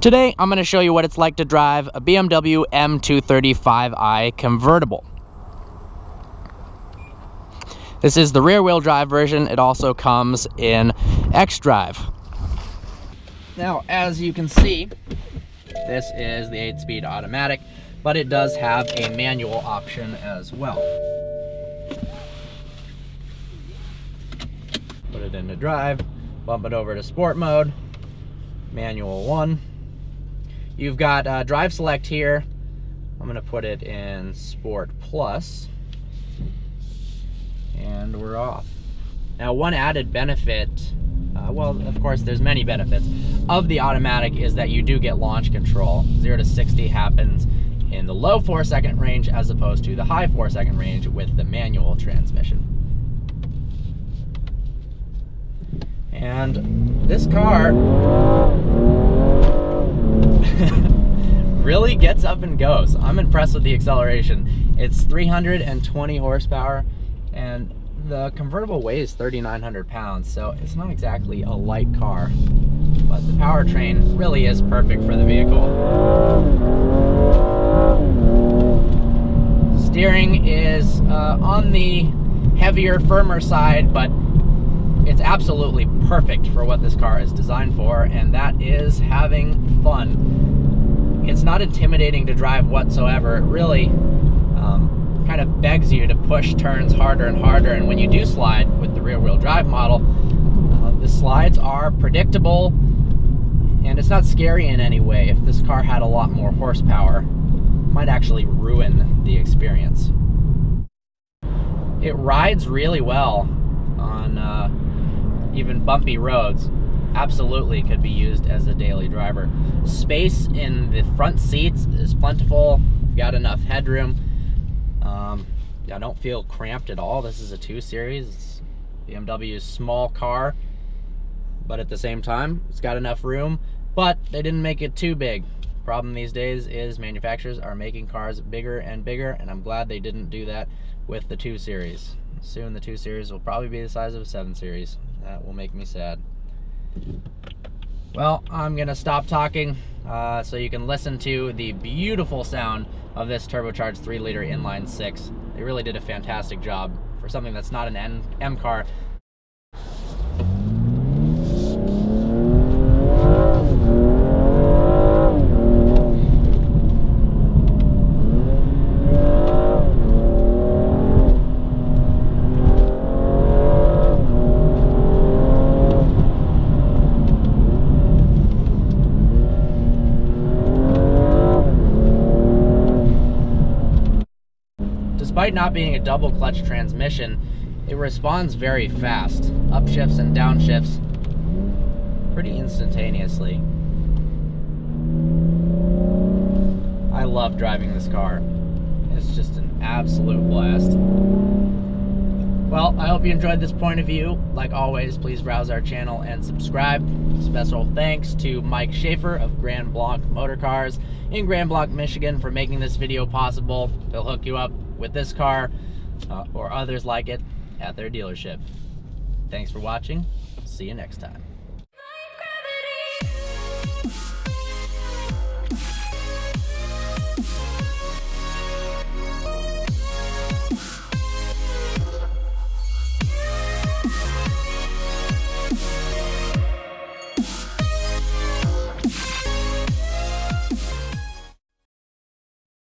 Today, I'm going to show you what it's like to drive a BMW M235i convertible. This is the rear wheel drive version. It also comes in X-Drive. Now, as you can see, this is the 8-speed automatic, but it does have a manual option as well. Put it into drive, bump it over to sport mode, manual one. You've got uh, drive select here. I'm gonna put it in sport plus and we're off. Now one added benefit, uh, well of course there's many benefits, of the automatic is that you do get launch control. 0 to 60 happens in the low 4 second range as opposed to the high 4 second range with the manual transmission. And this car really gets up and goes. I'm impressed with the acceleration. It's 320 horsepower and the convertible weighs 3,900 pounds, so it's not exactly a light car, but the powertrain really is perfect for the vehicle. Steering is uh, on the heavier, firmer side, but it's absolutely perfect for what this car is designed for, and that is having fun. It's not intimidating to drive whatsoever. It really um, kind of begs you to push turns harder and harder. And when you do slide with the rear wheel drive model, uh, the slides are predictable and it's not scary in any way. If this car had a lot more horsepower, might actually ruin the experience. It rides really well on uh, even bumpy roads. Absolutely could be used as a daily driver. Space in the front seats is plentiful. got enough headroom um, I don't feel cramped at all. This is a 2 Series. It's BMW's small car, but at the same time, it's got enough room, but they didn't make it too big. Problem these days is manufacturers are making cars bigger and bigger, and I'm glad they didn't do that with the 2 Series. Soon the 2 Series will probably be the size of a 7 Series. That will make me sad. Well, I'm gonna stop talking uh, so you can listen to the beautiful sound of this turbocharged 3 liter inline 6. They really did a fantastic job for something that's not an M car Despite not being a double clutch transmission, it responds very fast. Upshifts and downshifts pretty instantaneously. I love driving this car. It's just an absolute blast. Well, I hope you enjoyed this point of view. Like always, please browse our channel and subscribe. Special thanks to Mike Sheaffer of Grand Blanc Motor Cars in Grand Blanc, Michigan for making this video possible. They'll hook you up with this car uh, or others like it at their dealership. Thanks for watching. See you next time.